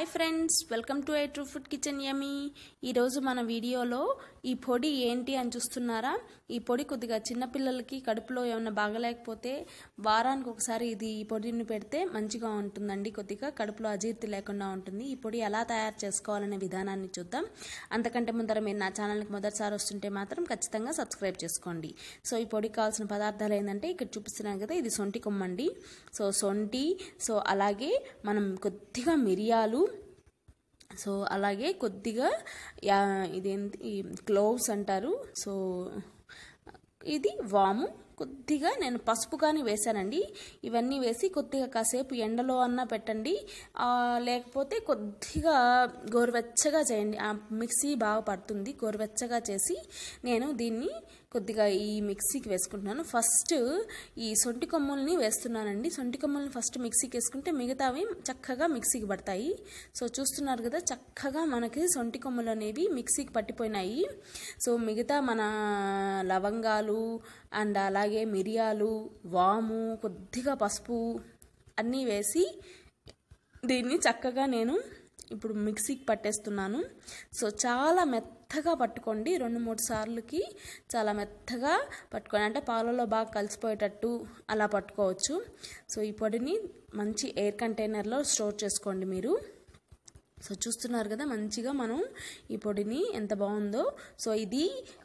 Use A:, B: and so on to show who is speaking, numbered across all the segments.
A: Hi friends welcome to I true food kitchen yummy. ఈరోజు మన వీడియోలో ఈ పొడి ఏంటి అని చూస్తున్నారా? ఈ పొడి కొద్దిగా చిన్నపిల్లలకి కడుపులో ఏమైనా బాగలేకపోతే వారానికి ఒకసారి ఇది ఈ పొడిని పెడితే మంచిగా ఉంటుందండి. కొద్దిగా కడుపులో అజీర్తి లేకుండా ఉంటుంది. ఈ పొడి ఎలా తయారు చేసుకోవాలనే విధానాన్ని చూద్దాం. అంతకంటే ముందర మీరు నా ఛానల్కి మొదటిసారి వస్తుంటే మాత్రం ఖచ్చితంగా సబ్స్క్రైబ్ చేసుకోండి. సో ఈ పొడికి కావాల్సిన పదార్థాలు ఏంటంటే ఇక్కడ చూపిస్తున్నాను కదా ఇది సొంటి కొమ్మండి. సో సొంటి సో అలాగే మనం కొద్దిగా మిరియాలు సో అలాగే కొద్దిగా ఇదేంటి క్లోవ్స్ అంటారు. సో ఇది వాము. కొద్దిగా నేను పసుపు కానీ వేశానండి. ఇవన్నీ వేసి కొద్దిగా కాసేపు ఎండలో అన్నా పెట్టండి. లేకపోతే కొద్దిగా గోరువెచ్చగా చేయండి. ఆ మిక్సీ బాగా పడుతుంది. గోరువెచ్చగా చేసి నేను దీన్ని కొద్దిగా ఈ మిక్సీకి వేసుకుంటున్నాను. ఫస్ట్ ఈ సొంటి కొమ్ముల్ని వేస్తున్నానండి. సొంటి కొమ్ముల్ని ఫస్ట్ మిక్సీకి వేసుకుంటే మిగతావి చక్కగా మిక్సీకి పడతాయి. సో చూస్తున్నారు కదా చక్కగా మనకి సొంటి కొమ్ములు అనేవి మిక్సీకి పట్టిపోయినాయి. సో మిగతా మన లవంగాలు అండ్ అలాగే మిరియాలు వాము కొద్దిగా పసుపు అన్నీ వేసి దీన్ని చక్కగా నేను ఇప్పుడు మిక్సీకి పట్టేస్తున్నాను. సో చాలా మెత్తగా పట్టుకోండి. రెండు మూడు సార్లకి చాలా మెత్తగా పట్టుకోండి. అంటే పాలలో బాగా కలిసిపోయేటట్టు అలా పట్టుకోవచ్చు. సో ఈ పొడిని మంచి ఎయిర్ కంటైనర్లో స్టోర్ చేసుకోండి మీరు. సో చూస్తున్నారు కదా మంచిగా మనం ఈ పొడిని ఎంత బాగుందో. సో ఇది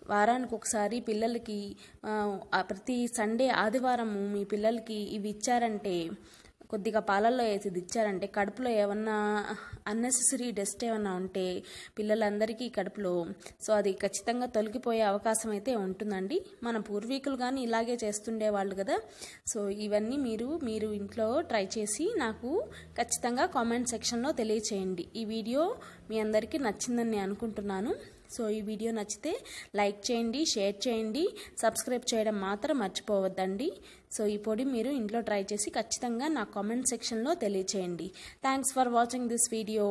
A: వారానికి ఒకసారి పిల్లలకి ప్రతి సండే ఆదివారం మీ పిల్లలకి ఇవి ఇచ్చారంటే కొద్దిగా పాలల్లో వేసి దిచ్చారంటే ఇచ్చారంటే కడుపులో ఏమన్నా అన్నెసెసరీ డస్ట్ ఏమన్నా ఉంటే పిల్లలందరికీ కడుపులో సో అది ఖచ్చితంగా తొలగిపోయే అవకాశం అయితే ఉంటుందండి. మన పూర్వీకులు కానీ ఇలాగే చేస్తుండే వాళ్ళు కదా. సో ఇవన్నీ మీరు మీరు ఇంట్లో ట్రై చేసి నాకు ఖచ్చితంగా కామెంట్ సెక్షన్లో తెలియచేయండి. ఈ వీడియో మీ అందరికీ నచ్చిందని నేను అనుకుంటున్నాను. సో ఈ వీడియో నచ్చితే లైక్ చేయండి షేర్ చేయండి. సబ్స్క్రైబ్ చేయడం మాత్రం మర్చిపోవద్దండి. సో ఈ పొడి మీరు ఇంట్లో ట్రై చేసి ఖచ్చితంగా నా కామెంట్ సెక్షన్లో తెలియచేయండి. Thanks for watching this video